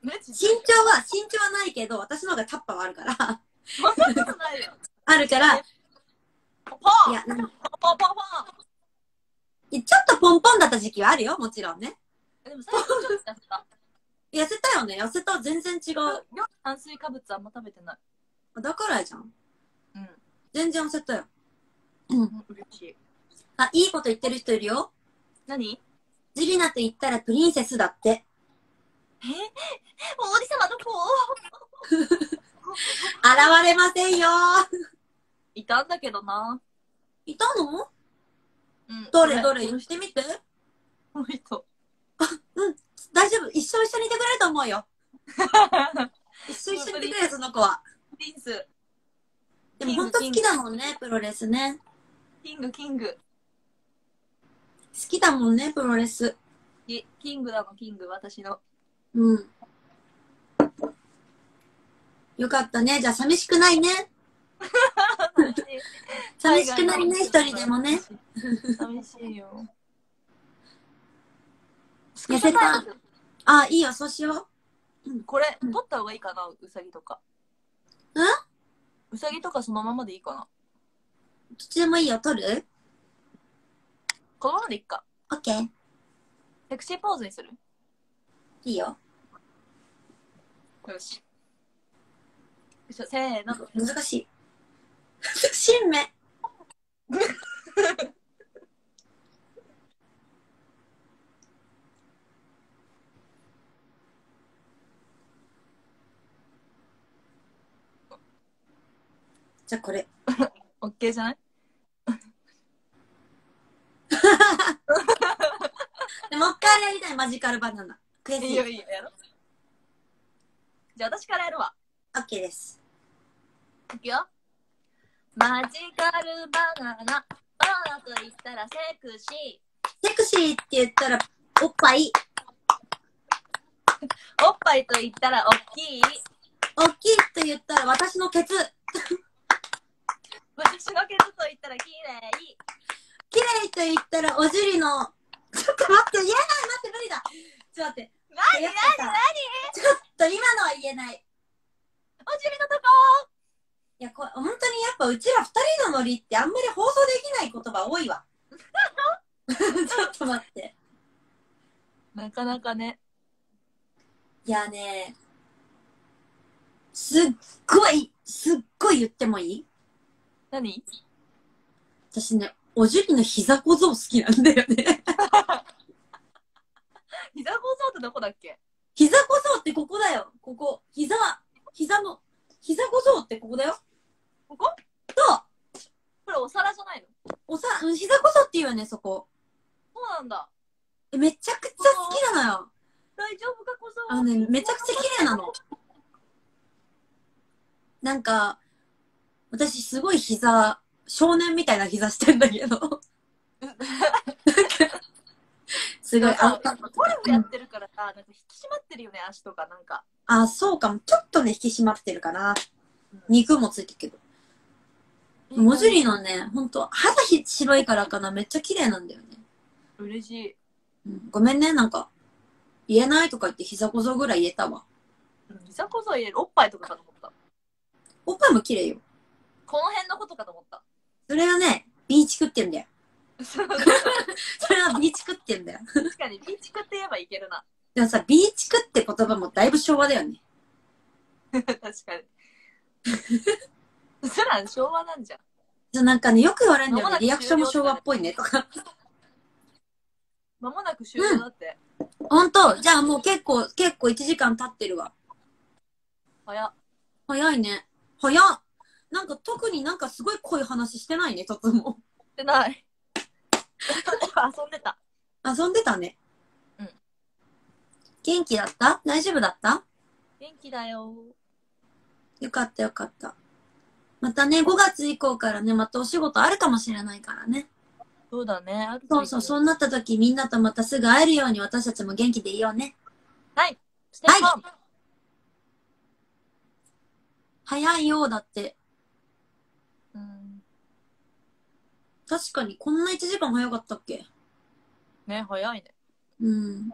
身長は、身長はないけど、私の方がタッパーはあるから、
そんなことないよ。
あるから、い
ポポン。
や、なん
ポポポポン。
ちょっとポンポンだった時期はあるよ、もちろんね。
でも最近ちょっと痩せた
痩せたよね、痩せた。全然違う。
炭水化物あんま食べてない。
だからじゃん。
うん。
全然痩せたよ。うん。
うん嬉しい。
あ、いいこと言ってる人いるよ。
何？
ジリナと言ったらプリンセスだって。
え？王子様どこ？
現れませんよ。
いたんだけどな。い
たの？
うん。
どれ？どれ？
こ
言ってみて。
の人
大丈夫。一生一緒にいてくれると思うよ。一生一緒にいてくれる、その子は。
プリンス
でも本当好きだもんね、プロレスね。
キングキング
好きだもんね、プロレス。
キキングだもんキング私の
うん。よかったね。じゃあ寂しくないね。寂しくないね、一人でもね。
寂しいよ
痩せたあ、いいよ、そうしよう。
これ取った方がいいかなうさぎとか。
ん？
うさぎとかそのままでいいかな。
どっちでもいいよ、撮る？
このままでいいか。
オッケー。
セクシーポーズにする？
いいよ。
よし。よいしょせーの。
難しい。新芽。じゃあこれ。
オッケーじゃない？
でもう一回やりたい、マジカルバナナ。悔しい。
いいよいいよやろじゃあ私からやるわ
オッケーです。
いくよマジカルバナナバナナと言ったらセクシ
セクシーって言ったら、おっぱい。
ー おっぱいと言ったら大きい
大きいって言ったら、私のケツ。
私のケツと言ったら綺麗
綺麗と言ったら、お尻の、ちょっと待って、言えない待って、無理だ。ちょっと待って。
何
やっぱさちょっと今のは言えない。
お尻のとこ
いや、これ、本当にやっぱうちら二人のノリってあんまり放送できない言葉多いわ。ちょっと待って。
なかなかね
いやね、すっごい、すっごい言ってもいい？
何？
私ね、おじゅりの膝小僧好きなんだよね。
膝小僧ってどこだっけ？
膝小僧ってここだよ。ここ。膝、膝の、膝小僧ってここだよ。
ここ？
そう。
これお皿じゃないの？
おさ、うん膝小僧って言うよね、そこ。
そうなんだ。
えめちゃくちゃ好きなのよ。
大丈夫か小僧
あのね、めちゃくちゃ綺麗なの。なんか、私すごい膝、少年みたいな膝してんだけど。すごい、あ
ゴルフやってるからさ、なんか引き締まってるよね、足とかなんか。
あ、そうかも。ちょっとね、引き締まってるかな。肉もついてるけど。もじりのね、ほんと、肌ひ白いからかな、めっちゃ綺麗なんだよね。
嬉しい。
うん、ごめんね、なんか、言えないとか言って膝小僧ぐらい言えたわ。
うん膝小僧入れるおっぱいとかかと思った。
おっぱいも綺麗よ。
この辺のことかと思った。
それはね、ビーチクってんだよ。それはビーチクってんだよ。
確かに、ビーチクって言えばいけるな。
でもさ、ビーチクって言葉もだいぶ昭和だよね。
確かに。そら昭和なんじゃん。
じゃなんかね、よく言われるんだよ
もなく
リアクションも昭和っぽいねとか。
まもなく終了だって。
ほんとじゃあもう結構、結構1時間経ってるわ。
早っ。
早いね。早っ。なんか特になんかすごい濃い話してないね、とつも。
してない。遊んでた。
遊んでたね。
うん。
元気だった？大丈夫だった？
元気だよ。
よかったよかった。またね、5月以降からね、またお仕事あるかもしれないからね。
そうだね。ある
そうそう、そうなった時みんなとまたすぐ会えるように私たちも元気でいようね。
はい。ステイホーム。
早いよ、だって。
うん。
確かに、こんな1時間早かったっけ？
ね、早いね。
うん。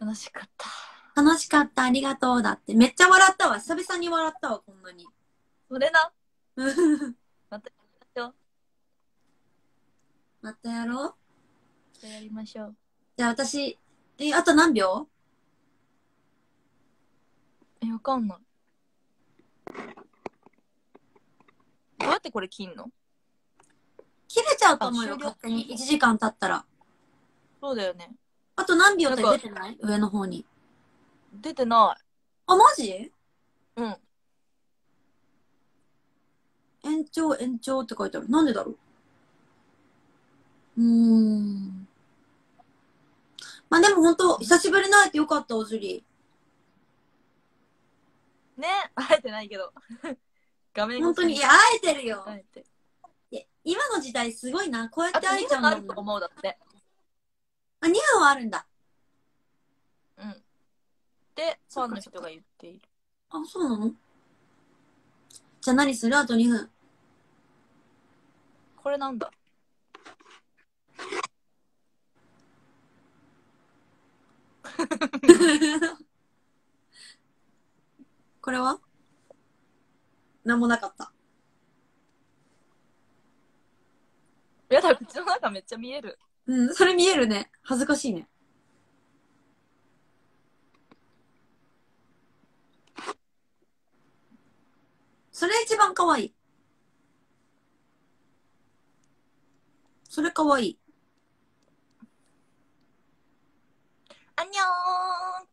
楽しかった。
楽しかった、ありがとう、だって。めっちゃ笑ったわ。久々に笑ったわ、こんなに。
それな。
う ん
またやりましょう。
またやろう
またやりましょう。
じゃあ私、え、あと何秒？
え、わかんない。どうやってこれ切んの？
切れちゃうと思うよ、勝手に。1時間経ったら。
そうだよね。
あと何秒って出てない？上の方に。
出てな
あ、マジ？
い。うん。
延長、延長って書いてある。なんでだろう？うーん。まあでも本当久しぶりに会えてよかった、おじゅり。
ね、会えてないけど。画面
本当に、いや、会えてるよ。
会えて。
今の時代すごいな。こうやっ
あと2
て会えちゃうんだ
分あると。思うだって。
あ、2分はあるんだ。
うん。って、ファンの人が言っている。
あ、そうなの？じゃあ何する？あと2分。
これなんだ？
これは？なんもなかった。
やだ、口の中めっちゃ見える。
うん、それ見えるね。恥ずかしいね。それ一番可愛い。それ可愛い。
あんにょーん。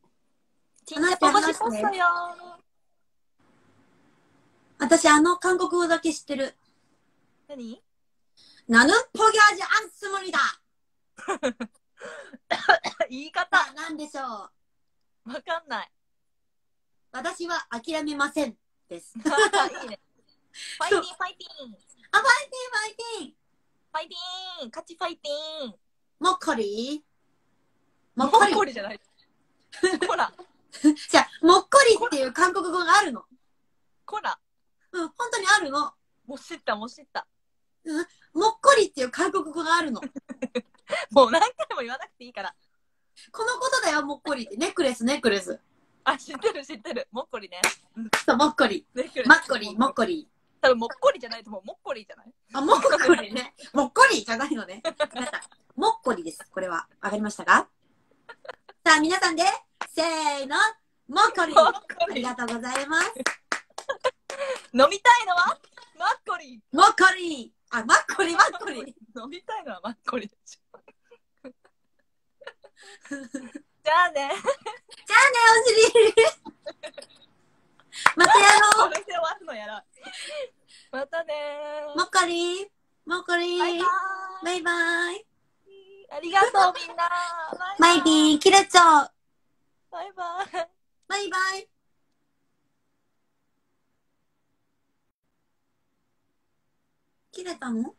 ちんちゃぽぼしこよー。
私、あの韓国語だけ知ってる。
何？
ナヌンポギャージアンスムリだ
言い方。
あ、なんでしょう。
わかんない。
私は諦めません。です。ファイティン、フ
いいね。ファイティン、ファイティン。
ァイティン
ファイティン。勝ちファイティン。
もっこりも
もっ
っこり
こりじゃない。こら、
じゃあ、もっこりっていう韓国語があるの。
こら。
うん、本当にあるの。
もう知った、もう知った。
もっこりっていう韓国語があるの。
もう何回も言わなくていいから。
このことだよ、もっこりって。ネックレス、ネックレス。
あ、知ってる、知ってる。もっこりね。
そう、もっこり。
ね
マッコリ、もっこり。
多分もっこりじゃないともうもっこりじゃない
あ、もっこりね。もっこりじゃないのね。皆さん、もっこりです。これは。わかりましたか？さあ、皆さんで、せーの。もっこり。
マッコ
あり
リ
がとうございます。
飲みたいのは？マッコリ
もっこり。あ、マッコリ、マッコリ。
飲みたいのはマッコリでしょ。じゃあね。
じゃあね、おしり。またやろう。
これで終わるのやら。またね
もっこり。もっこり。
バイバ
バイバイ。
イ。ありがとうみんな。
マイビー、切れちゃう。
バイバイ。
バイバイ。切れたの？